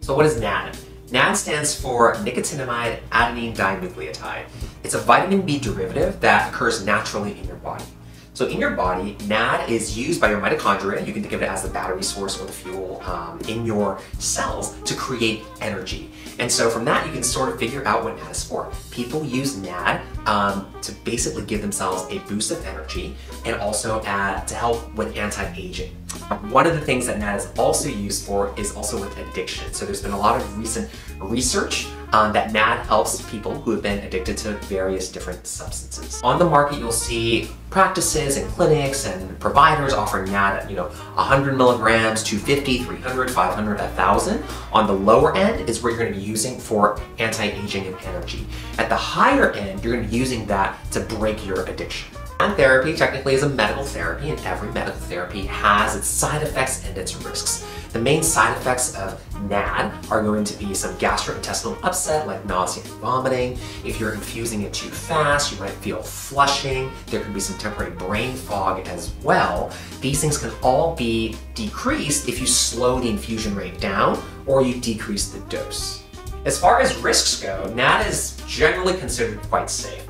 So what is NAD? NAD stands for nicotinamide adenine dinucleotide. It's a vitamin B derivative that occurs naturally in your body. So in your body, NAD is used by your mitochondria, you can think of it as the battery source or the fuel um, in your cells to create energy. And so from that, you can sort of figure out what NAD is for. People use NAD um, to basically give themselves a boost of energy and also add, to help with anti-aging. One of the things that NAD is also used for is also with addiction. So there's been a lot of recent research um, that NAD helps people who have been addicted to various different substances. On the market, you'll see practices and clinics and providers offering NAD at, you know, 100 milligrams, 250, 300, 500, 1000. On the lower end is where you're gonna be using for anti-aging and energy. At the higher end, you're gonna be using that to break your addiction. NAD therapy technically is a medical therapy and every medical therapy has its side effects and its risks. The main side effects of NAD are going to be some gastrointestinal upset like nausea and vomiting. If you're infusing it too fast, you might feel flushing. There could be some temporary brain fog as well. These things can all be decreased if you slow the infusion rate down or you decrease the dose. As far as risks go, NAD is generally considered quite safe.